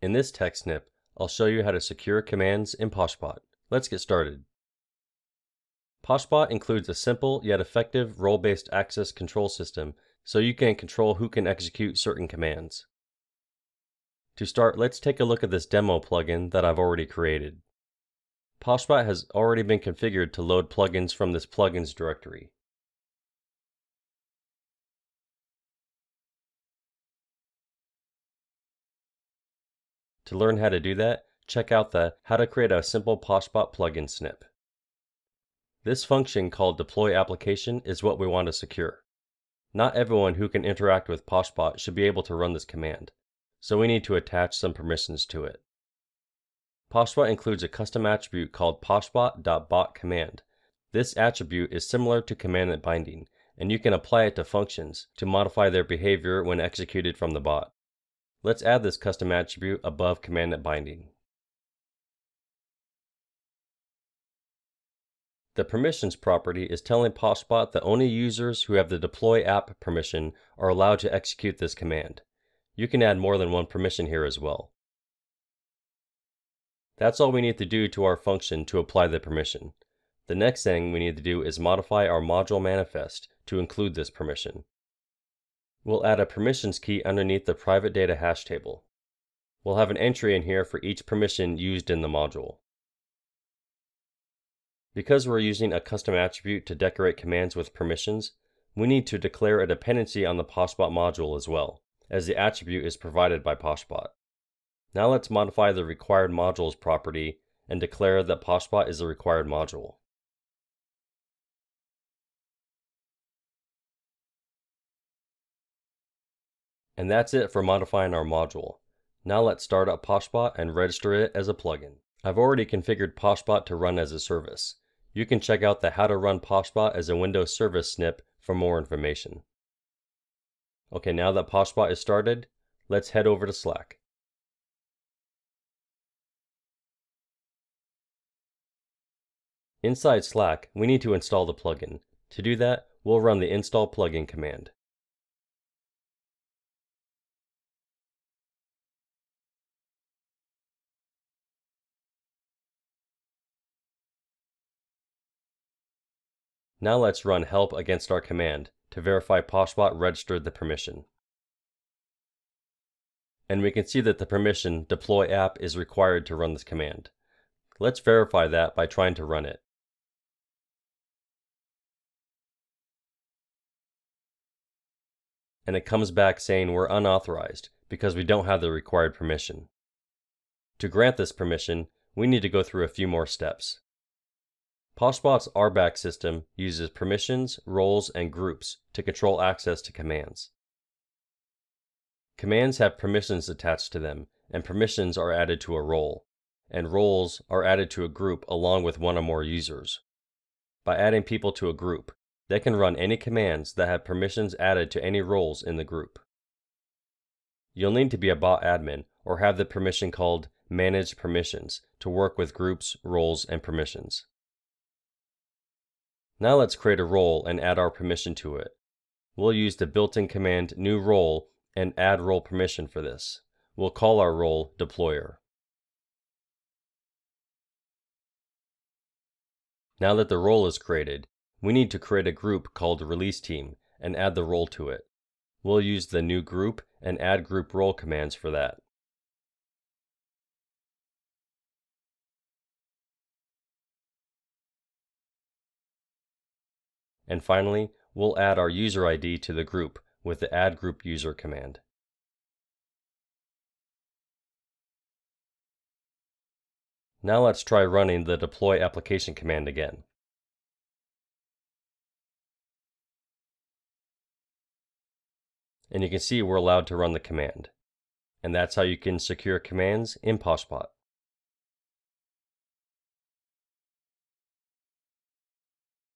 In this tech snip, I'll show you how to secure commands in Poshbot. Let's get started. Poshbot includes a simple yet effective role-based access control system so you can control who can execute certain commands. To start, let's take a look at this demo plugin that I've already created. Poshbot has already been configured to load plugins from this plugins directory. To learn how to do that, check out the How to Create a Simple Poshbot Plugin snip. This function called Deploy Application is what we want to secure. Not everyone who can interact with Poshbot should be able to run this command, so we need to attach some permissions to it. Poshbot includes a custom attribute called poshbot.botCommand. This attribute is similar to commandlet binding, and you can apply it to functions to modify their behavior when executed from the bot. Let's add this custom attribute above commandlet binding. The permissions property is telling Poshbot that only users who have the deploy app permission are allowed to execute this command. You can add more than one permission here as well. That's all we need to do to our function to apply the permission. The next thing we need to do is modify our module manifest to include this permission. We'll add a permissions key underneath the private data hash table. We'll have an entry in here for each permission used in the module. Because we're using a custom attribute to decorate commands with permissions, we need to declare a dependency on the Poshbot module as well, as the attribute is provided by Poshbot. Now let's modify the required modules property and declare that Poshbot is a required module. And that's it for modifying our module. Now let's start up Poshbot and register it as a plugin. I've already configured Poshbot to run as a service. You can check out the How to Run Poshbot as a Windows Service snip for more information. Okay, now that Poshbot is started, let's head over to Slack. Inside Slack, we need to install the plugin. To do that, we'll run the install plugin command. Now let's run help against our command to verify Poshbot registered the permission. And we can see that the permission deploy app is required to run this command. Let's verify that by trying to run it. And it comes back saying we're unauthorized because we don't have the required permission. To grant this permission, we need to go through a few more steps. Poshbot's RBAC system uses permissions, roles, and groups to control access to commands. Commands have permissions attached to them, and permissions are added to a role, and roles are added to a group along with one or more users. By adding people to a group, they can run any commands that have permissions added to any roles in the group. You'll need to be a bot admin or have the permission called Manage Permissions to work with groups, roles, and permissions. Now let's create a role and add our permission to it. We'll use the built-in command new role and add role permission for this. We'll call our role deployer. Now that the role is created, we need to create a group called release team and add the role to it. We'll use the new group and add group role commands for that. And finally, we'll add our user ID to the group with the add group user command. Now let's try running the deploy application command again. And you can see we're allowed to run the command. And that's how you can secure commands in Poshbot.